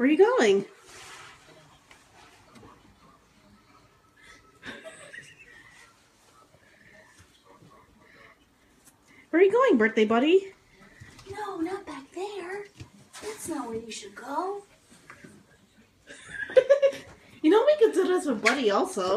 Where are you going? Where are you going, birthday buddy? No, not back there. That's not where you should go. You know we could do this with Buddy also.